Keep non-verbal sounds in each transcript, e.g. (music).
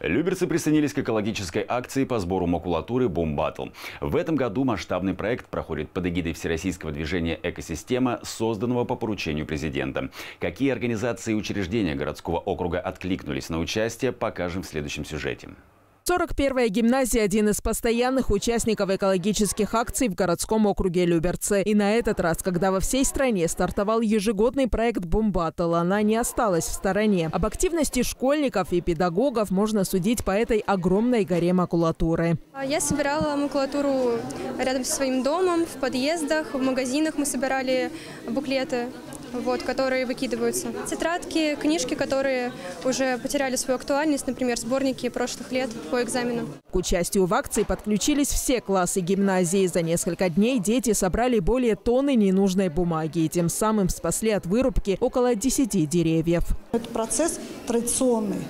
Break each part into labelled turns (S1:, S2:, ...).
S1: Люберцы присоединились к экологической акции по сбору макулатуры «Бомбатл». В этом году масштабный проект проходит под эгидой Всероссийского движения «Экосистема», созданного по поручению президента. Какие организации и учреждения городского округа откликнулись на участие, покажем в следующем сюжете.
S2: 41-я гимназия – один из постоянных участников экологических акций в городском округе Люберцы. И на этот раз, когда во всей стране стартовал ежегодный проект «Бомбатл», она не осталась в стороне. Об активности школьников и педагогов можно судить по этой огромной горе макулатуры.
S3: Я собирала макулатуру рядом со своим домом, в подъездах, в магазинах мы собирали буклеты вот, которые выкидываются. Тетрадки, книжки, которые уже потеряли свою актуальность, например, сборники прошлых лет по экзамену.
S2: К участию в акции подключились все классы гимназии. За несколько дней дети собрали более тонны ненужной бумаги и тем самым спасли от вырубки около 10 деревьев.
S4: Это процесс традиционный.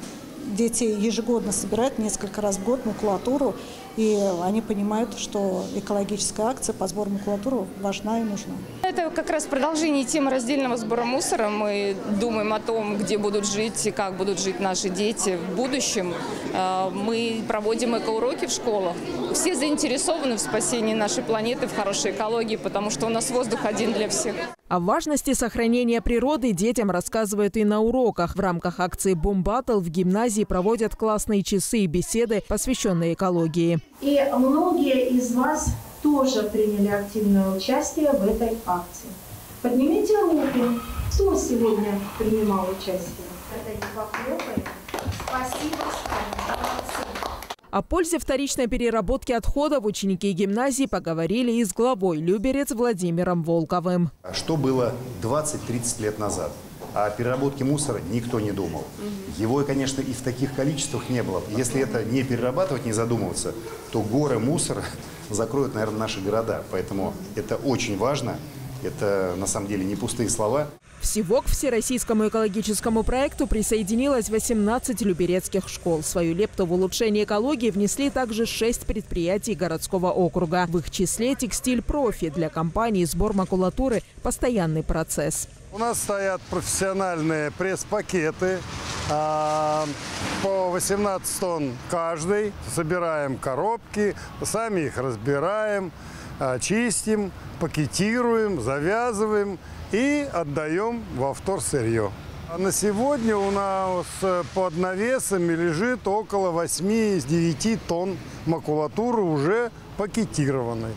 S4: Дети ежегодно собирают несколько раз в год макулатуру, и они понимают, что экологическая акция по сбору макулатуры важна и нужна.
S5: Это как раз продолжение темы раздельного сбора мусора. Мы думаем о том, где будут жить и как будут жить наши дети в будущем. Э, мы проводим экоуроки в школах. Все заинтересованы в спасении нашей планеты, в хорошей экологии, потому что у нас воздух один для всех.
S2: О важности сохранения природы детям рассказывают и на уроках. В рамках акции «Бомбатл» в гимназии проводят классные часы и беседы, посвященные экологии.
S6: И многие из вас тоже приняли активное участие в этой акции. Поднимите руку, кто сегодня принимал участие. Это похлопаем. Спасибо,
S2: о пользе вторичной переработки отходов ученики гимназии поговорили и с главой Люберец Владимиром Волковым.
S7: Что было 20-30 лет назад? О переработке мусора никто не думал. Его, конечно, и в таких количествах не было. Если это не перерабатывать, не задумываться, то горы мусора (laughs) закроют, наверное, наши города. Поэтому это очень важно. Это на самом деле не пустые слова.
S2: Всего к всероссийскому экологическому проекту присоединилось 18 люберецких школ. Свою лепту в улучшение экологии внесли также 6 предприятий городского округа. В их числе «Текстиль Профи» для компании сбор макулатуры – постоянный процесс.
S8: У нас стоят профессиональные пресс-пакеты а, по 18 тонн каждый. Собираем коробки, сами их разбираем, а, чистим, пакетируем, завязываем и отдаем во вторсырье. А на сегодня у нас под навесами лежит около 8-9 тонн макулатуры уже пакетированной.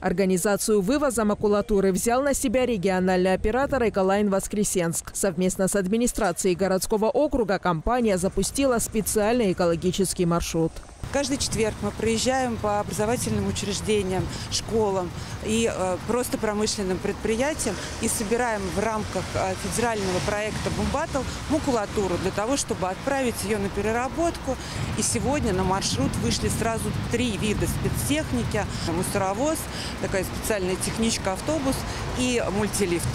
S2: Организацию вывоза макулатуры взял на себя региональный оператор «Эколайн Воскресенск». Совместно с администрацией городского округа компания запустила специальный экологический маршрут.
S9: Каждый четверг мы проезжаем по образовательным учреждениям, школам и э, просто промышленным предприятиям и собираем в рамках э, федерального проекта «Бумбаттл» макулатуру для того, чтобы отправить ее на переработку. И сегодня на маршрут вышли сразу три вида спецтехники. Мусоровоз, такая специальная техничка-автобус и мультилифт.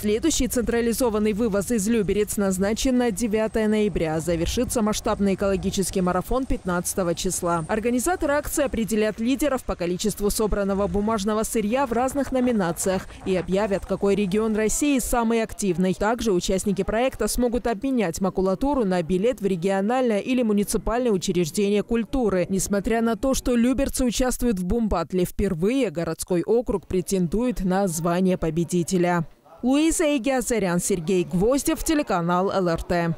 S2: Следующий централизованный вывоз из Люберец назначен на 9 ноября. Завершится масштабный экологический марафон 15 числа. Организаторы акции определят лидеров по количеству собранного бумажного сырья в разных номинациях и объявят, какой регион России самый активный. Также участники проекта смогут обменять макулатуру на билет в региональное или муниципальное учреждение культуры. Несмотря на то, что люберцы участвуют в Бумбатле впервые, городской округ претендует на звание победителя. Луиза Игиазарян, Сергей Гвоздев, телеканал ЛРТ.